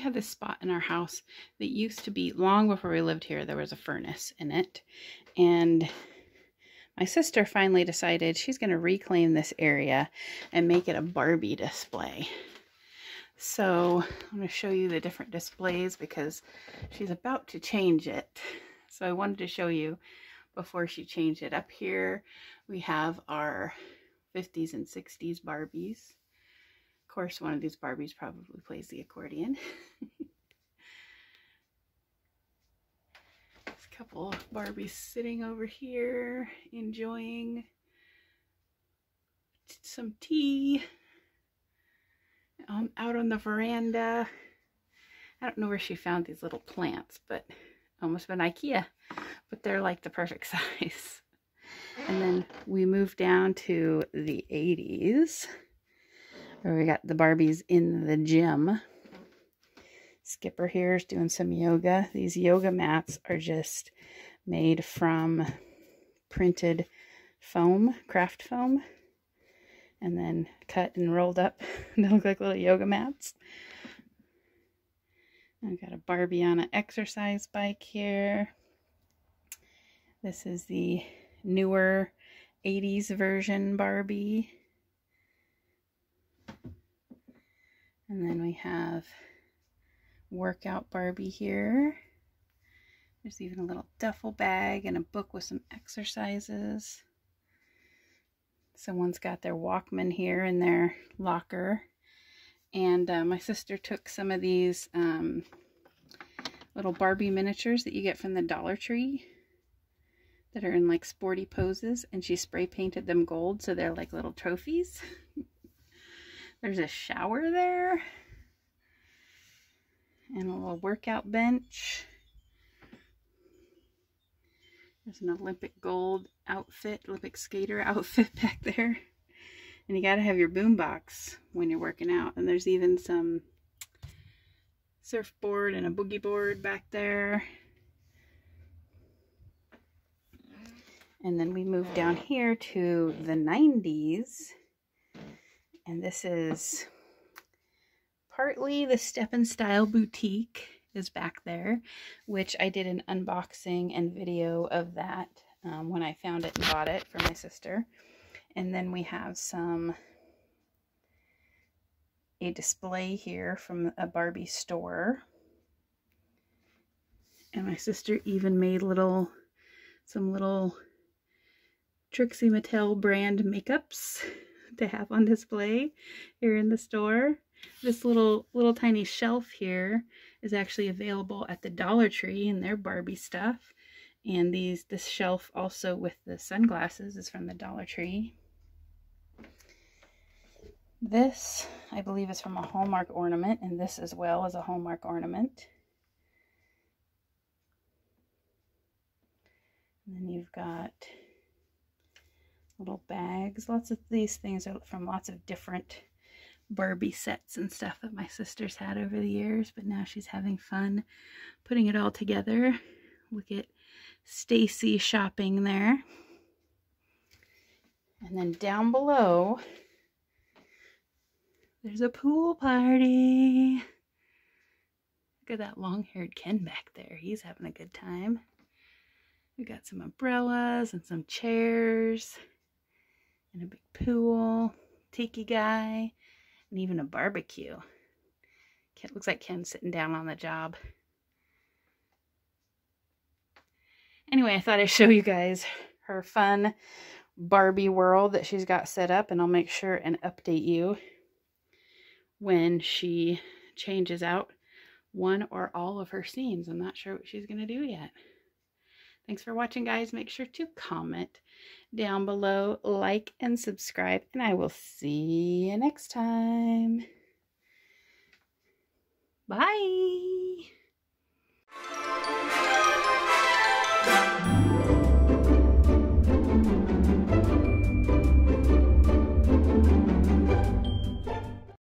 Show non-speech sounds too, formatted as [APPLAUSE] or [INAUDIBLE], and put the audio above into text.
we have this spot in our house that used to be, long before we lived here, there was a furnace in it. And my sister finally decided she's going to reclaim this area and make it a Barbie display. So I'm going to show you the different displays because she's about to change it. So I wanted to show you before she changed it. Up here we have our 50s and 60s Barbies. Of course, one of these Barbies probably plays the accordion. [LAUGHS] There's a couple Barbies sitting over here enjoying some tea um, out on the veranda. I don't know where she found these little plants, but almost been Ikea, but they're like the perfect [LAUGHS] size. And then we move down to the 80s, we got the Barbies in the gym. Skipper here is doing some yoga. These yoga mats are just made from printed foam, craft foam, and then cut and rolled up. [LAUGHS] they look like little yoga mats. I've got a Barbie on an exercise bike here. This is the newer 80s version Barbie. And then we have workout Barbie here. There's even a little duffel bag and a book with some exercises. Someone's got their Walkman here in their locker. And uh, my sister took some of these um, little Barbie miniatures that you get from the Dollar Tree that are in like sporty poses and she spray painted them gold so they're like little trophies. [LAUGHS] There's a shower there and a little workout bench. There's an Olympic gold outfit, Olympic skater [LAUGHS] outfit back there. And you got to have your boombox when you're working out. And there's even some surfboard and a boogie board back there. And then we move down here to the 90s. And this is partly the Step and Style Boutique is back there, which I did an unboxing and video of that um, when I found it and bought it for my sister. And then we have some a display here from a Barbie store. And my sister even made little, some little Trixie Mattel brand makeups [LAUGHS] to have on display here in the store. This little little tiny shelf here is actually available at the Dollar Tree and their Barbie stuff. And these this shelf also with the sunglasses is from the Dollar Tree. This, I believe, is from a Hallmark ornament, and this as well is a Hallmark ornament. And then you've got little bags. Lots of these things are from lots of different Barbie sets and stuff that my sister's had over the years, but now she's having fun putting it all together. Look at Stacie shopping there. And then down below, there's a pool party. Look at that long-haired Ken back there. He's having a good time. We got some umbrellas and some chairs and a big pool, tiki guy, and even a barbecue. It looks like Ken's sitting down on the job. Anyway, I thought I'd show you guys her fun Barbie world that she's got set up, and I'll make sure and update you when she changes out one or all of her scenes. I'm not sure what she's going to do yet. Thanks for watching, guys. Make sure to comment down below, like, and subscribe, and I will see you next time. Bye.